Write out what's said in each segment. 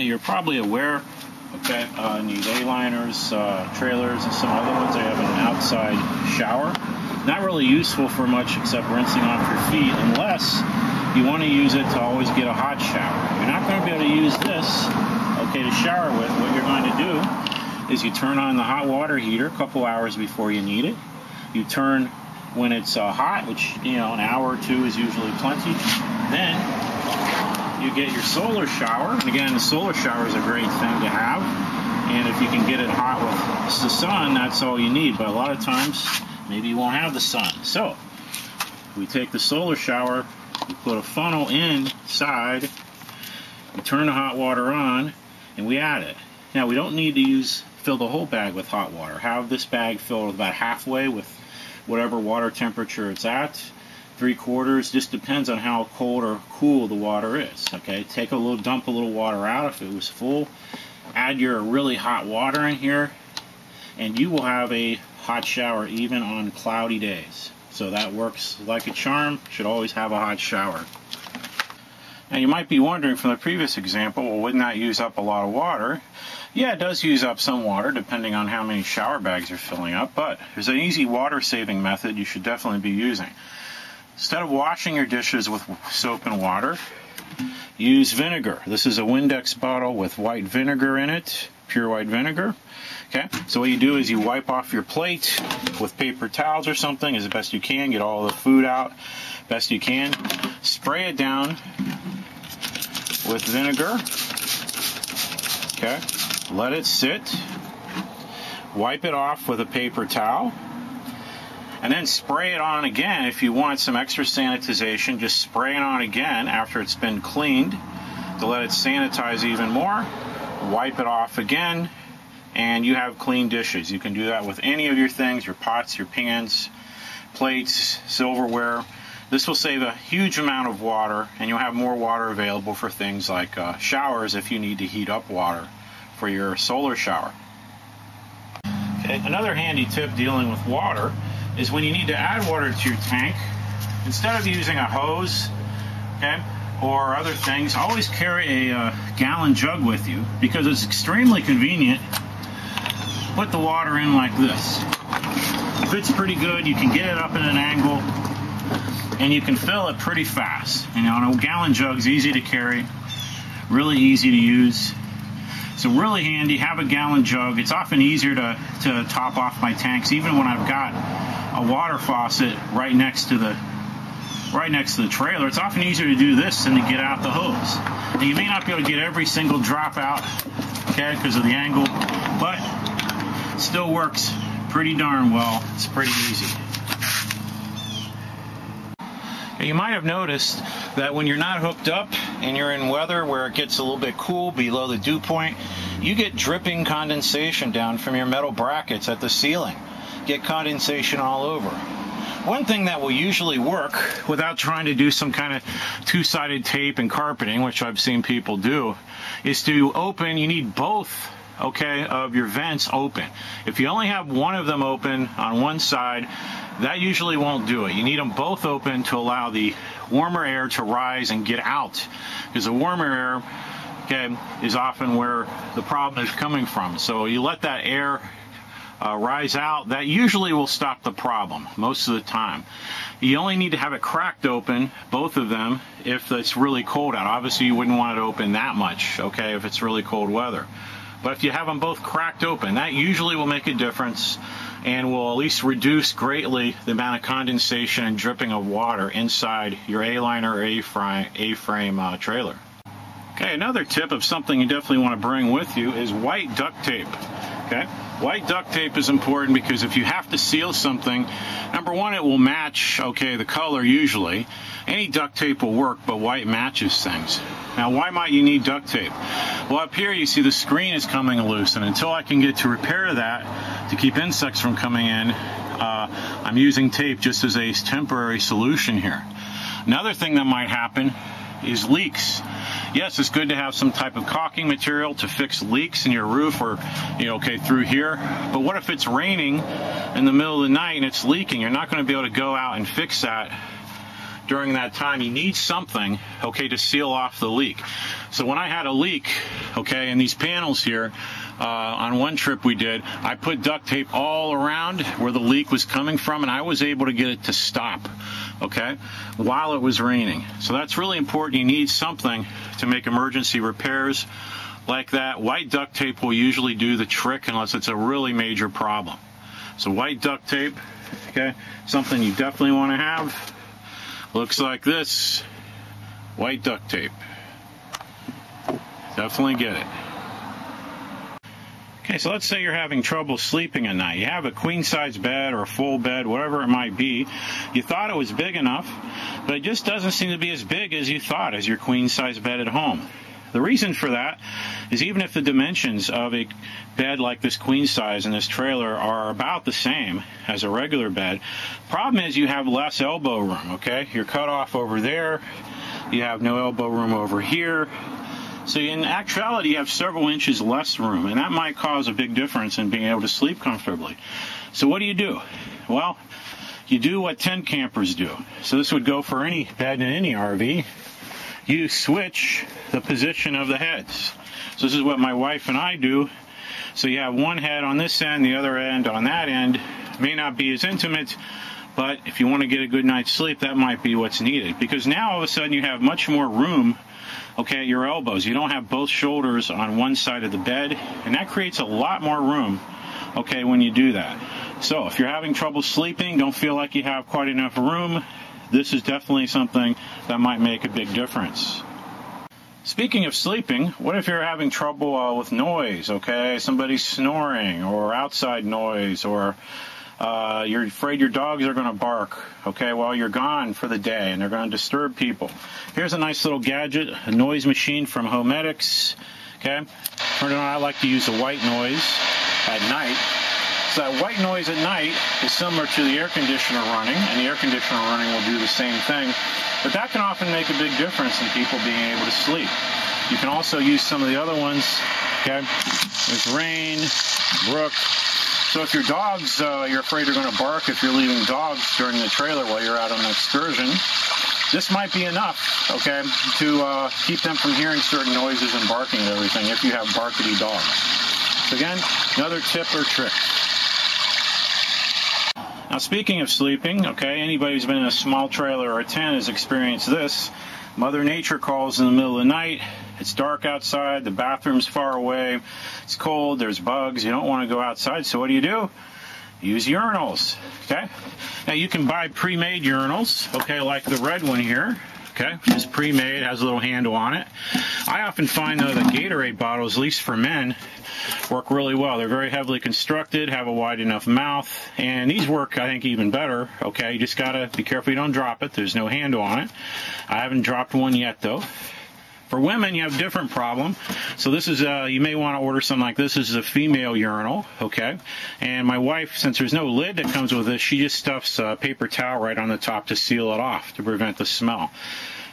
Okay, you're probably aware, okay, uh, in these Aliners, uh, trailers, and some other ones, they have an outside shower. Not really useful for much except rinsing off your feet unless you want to use it to always get a hot shower. You're not going to be able to use this, okay, to shower with. What you're going to do is you turn on the hot water heater a couple hours before you need it. You turn when it's uh, hot, which, you know, an hour or two is usually plenty. Then you get your solar shower. And again, the solar shower is a great thing to have. And if you can get it hot with the sun, that's all you need. But a lot of times, maybe you won't have the sun. So, we take the solar shower, we put a funnel inside, we turn the hot water on, and we add it. Now, we don't need to use fill the whole bag with hot water. Have this bag filled about halfway with whatever water temperature it's at three quarters just depends on how cold or cool the water is okay? Take a little dump a little water out. If it was full add your really hot water in here and you will have a hot shower even on cloudy days. So that works like a charm. Should always have a hot shower. Now you might be wondering from the previous example well wouldn't that use up a lot of water? Yeah, it does use up some water depending on how many shower bags you're filling up, but there's an easy water saving method you should definitely be using. Instead of washing your dishes with soap and water, use vinegar. This is a Windex bottle with white vinegar in it, pure white vinegar. Okay, so what you do is you wipe off your plate with paper towels or something as best you can, get all the food out best you can. Spray it down with vinegar. Okay, let it sit. Wipe it off with a paper towel and then spray it on again. If you want some extra sanitization just spray it on again after it's been cleaned to let it sanitize even more. Wipe it off again. And you have clean dishes. You can do that with any of your things your pots your pans plates silverware. This will save a huge amount of water and you'll have more water available for things like uh, showers if you need to heat up water for your solar shower. Okay another handy tip dealing with water is when you need to add water to your tank, instead of using a hose, okay, or other things, always carry a uh, gallon jug with you because it's extremely convenient. Put the water in like this. Fits pretty good. You can get it up at an angle, and you can fill it pretty fast. And you know, a gallon jug's easy to carry, really easy to use. So really handy. Have a gallon jug. It's often easier to, to top off my tanks, even when I've got a water faucet right next to the right next to the trailer. It's often easier to do this than to get out the hose. You may not be able to get every single drop out, okay, because of the angle, but still works pretty darn well. It's pretty easy. You might have noticed that when you're not hooked up and you're in weather where it gets a little bit cool below the dew point, you get dripping condensation down from your metal brackets at the ceiling get condensation all over. One thing that will usually work without trying to do some kind of two-sided tape and carpeting, which I've seen people do, is to open, you need both okay, of your vents open. If you only have one of them open on one side, that usually won't do it. You need them both open to allow the warmer air to rise and get out. Because the warmer air, okay, is often where the problem is coming from. So you let that air uh, rise out, that usually will stop the problem most of the time. You only need to have it cracked open, both of them, if it's really cold out. Obviously, you wouldn't want it open that much, okay, if it's really cold weather. But if you have them both cracked open, that usually will make a difference and will at least reduce greatly the amount of condensation and dripping of water inside your Aliner or A-frame uh, trailer. Okay, another tip of something you definitely want to bring with you is white duct tape. Okay? White duct tape is important because if you have to seal something, number one, it will match, okay, the color usually. Any duct tape will work, but white matches things. Now, why might you need duct tape? Well, up here you see the screen is coming loose, and until I can get to repair that to keep insects from coming in, uh, I'm using tape just as a temporary solution here. Another thing that might happen is leaks. Yes, it's good to have some type of caulking material to fix leaks in your roof or, you know, okay, through here. But what if it's raining in the middle of the night and it's leaking? You're not going to be able to go out and fix that during that time, you need something, okay, to seal off the leak. So when I had a leak, okay, in these panels here, uh, on one trip we did, I put duct tape all around where the leak was coming from, and I was able to get it to stop, okay, while it was raining. So that's really important. You need something to make emergency repairs like that. White duct tape will usually do the trick unless it's a really major problem. So white duct tape, okay, something you definitely want to have. Looks like this. White duct tape. Definitely get it. Okay, so let's say you're having trouble sleeping at night. You have a queen size bed or a full bed, whatever it might be. You thought it was big enough, but it just doesn't seem to be as big as you thought as your queen size bed at home. The reason for that is even if the dimensions of a bed like this queen size in this trailer are about the same as a regular bed, problem is you have less elbow room, okay? You're cut off over there, you have no elbow room over here. So in actuality, you have several inches less room, and that might cause a big difference in being able to sleep comfortably. So what do you do? Well, you do what tent campers do. So this would go for any bed in any RV you switch the position of the heads. So this is what my wife and I do. So you have one head on this end, the other end on that end. May not be as intimate, but if you want to get a good night's sleep, that might be what's needed. Because now all of a sudden you have much more room, okay, at your elbows. You don't have both shoulders on one side of the bed, and that creates a lot more room, okay, when you do that. So if you're having trouble sleeping, don't feel like you have quite enough room, this is definitely something that might make a big difference. Speaking of sleeping, what if you're having trouble uh, with noise, okay? Somebody's snoring or outside noise or uh, you're afraid your dogs are going to bark, okay, while you're gone for the day and they're going to disturb people. Here's a nice little gadget, a noise machine from Homedics, okay? Turn it on, I like to use the white noise at night so that white noise at night is similar to the air conditioner running, and the air conditioner running will do the same thing. But that can often make a big difference in people being able to sleep. You can also use some of the other ones. Okay, there's rain, brook. So if your dogs, uh, you're afraid are going to bark if you're leaving dogs during the trailer while you're out on an excursion, this might be enough, okay, to uh, keep them from hearing certain noises and barking and everything if you have barkety dogs. So again, another tip or trick. Speaking of sleeping, okay, anybody who's been in a small trailer or a tent has experienced this. Mother Nature calls in the middle of the night. It's dark outside. The bathroom's far away. It's cold. There's bugs. You don't want to go outside. So what do you do? Use urinals. Okay. Now you can buy pre-made urinals. Okay, like the red one here. Okay, it's pre-made, has a little handle on it. I often find though that Gatorade bottles, at least for men, work really well. They're very heavily constructed, have a wide enough mouth, and these work, I think, even better. Okay, you just gotta be careful you don't drop it. There's no handle on it. I haven't dropped one yet though. For women, you have a different problem. So this is, uh, you may want to order something like this. This is a female urinal, okay? And my wife, since there's no lid that comes with this, she just stuffs a paper towel right on the top to seal it off to prevent the smell.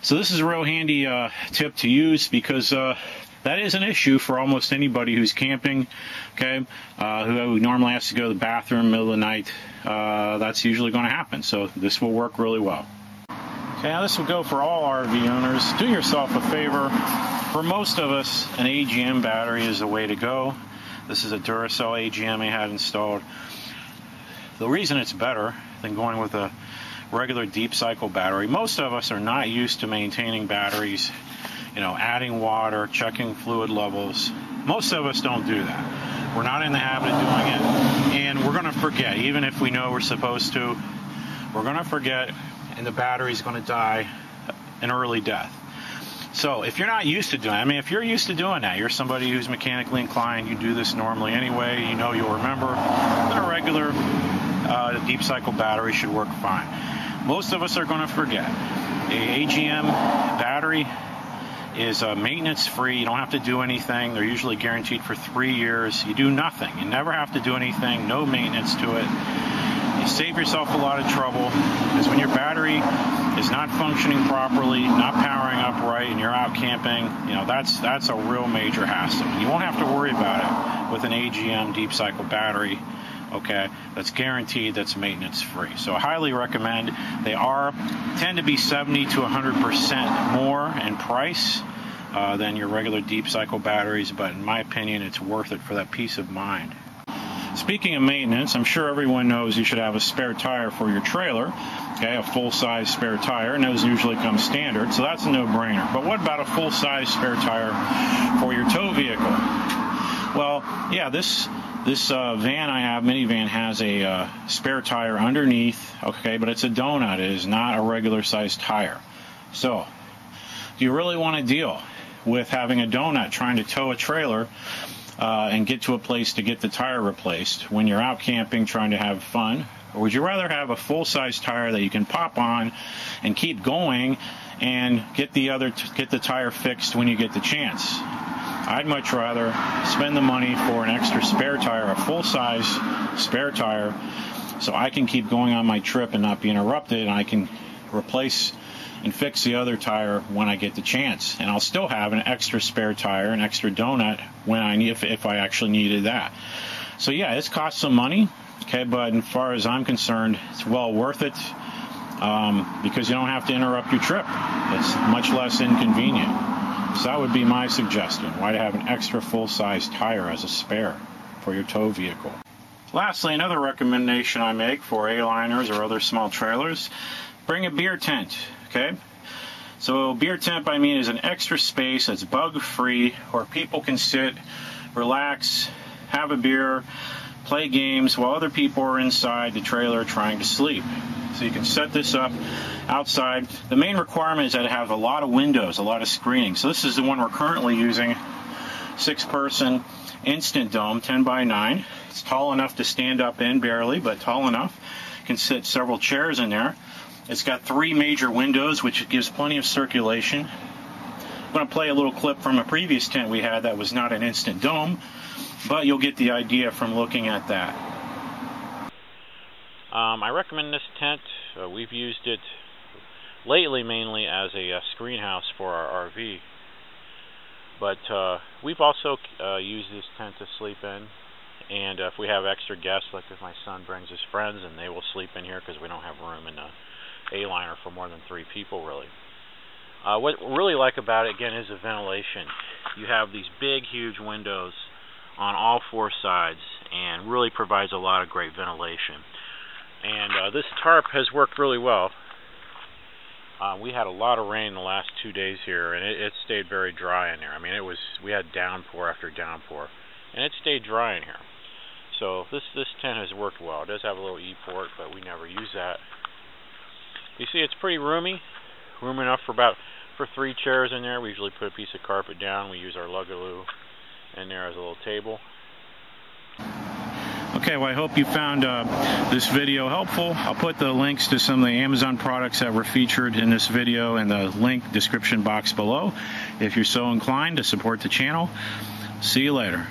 So this is a real handy uh, tip to use because uh, that is an issue for almost anybody who's camping, okay, uh, who normally has to go to the bathroom middle of the night. Uh, that's usually going to happen. So this will work really well. Okay, now this will go for all RV owners. Do yourself a favor. For most of us, an AGM battery is the way to go. This is a Duracell AGM I had installed. The reason it's better than going with a regular deep cycle battery, most of us are not used to maintaining batteries you know, adding water, checking fluid levels. Most of us don't do that. We're not in the habit of doing it, and we're going to forget, even if we know we're supposed to. We're going to forget, and the battery's going to die an early death. So if you're not used to doing I mean, if you're used to doing that, you're somebody who's mechanically inclined, you do this normally anyway, you know you'll remember, then a regular uh, deep cycle battery should work fine. Most of us are going to forget. A AGM battery is uh, maintenance free. You don't have to do anything. They're usually guaranteed for three years. You do nothing. You never have to do anything. No maintenance to it. You save yourself a lot of trouble because when your battery is not functioning properly, not powering up right, and you're out camping, you know that's that's a real major hassle. You won't have to worry about it with an AGM deep cycle battery. okay, that's guaranteed, that's maintenance free. So I highly recommend. They are tend to be 70 to 100% more in price uh, than your regular deep cycle batteries, but in my opinion, it's worth it for that peace of mind. Speaking of maintenance, I'm sure everyone knows you should have a spare tire for your trailer. Okay, a full-size spare tire, and those usually come standard, so that's a no-brainer. But what about a full-size spare tire for your tow vehicle? Well, yeah, this this uh, van I have, minivan, has a uh, spare tire underneath. Okay, but it's a donut. It is not a regular sized tire. So, do you really want to deal with having a donut trying to tow a trailer? Uh, and get to a place to get the tire replaced when you're out camping trying to have fun? Or would you rather have a full size tire that you can pop on and keep going and get the other get the tire fixed when you get the chance? I'd much rather spend the money for an extra spare tire, a full size spare tire, so I can keep going on my trip and not be interrupted and I can replace and fix the other tire when I get the chance. And I'll still have an extra spare tire, an extra donut when I need if, if I actually needed that. So yeah, it's cost some money, okay, but as far as I'm concerned, it's well worth it um, because you don't have to interrupt your trip. It's much less inconvenient. So that would be my suggestion. Why to have an extra full-size tire as a spare for your tow vehicle? Lastly, another recommendation I make for Aliners or other small trailers, bring a beer tent. Okay? So beer tent I mean is an extra space that's bug free where people can sit, relax, have a beer, play games while other people are inside the trailer trying to sleep. So you can set this up outside. The main requirement is that it has a lot of windows, a lot of screening. So this is the one we're currently using, six person instant dome, 10 by 9. It's tall enough to stand up in barely, but tall enough. You can sit several chairs in there. It's got three major windows, which gives plenty of circulation. I'm going to play a little clip from a previous tent we had that was not an instant dome, but you'll get the idea from looking at that. Um, I recommend this tent. Uh, we've used it lately mainly as a, uh, screen house for our RV. But uh, we've also uh, used this tent to sleep in. And uh, if we have extra guests, like if my son brings his friends, and they will sleep in here because we don't have room in the Aliner for more than three people, really. Uh, what I really like about it, again, is the ventilation. You have these big, huge windows on all four sides and really provides a lot of great ventilation. And uh, this tarp has worked really well. Uh, we had a lot of rain the last two days here, and it, it stayed very dry in there. I mean, it was we had downpour after downpour, and it stayed dry in here. So this this tent has worked well. It does have a little E-port, but we never use that. You see it's pretty roomy. Room enough for about for three chairs in there. We usually put a piece of carpet down. We use our Luggable Loo in there as a little table. Okay, well, I hope you found uh, this video helpful. I'll put the links to some of the Amazon products that were featured in this video in the link description box below if you're so inclined to support the channel. See you later.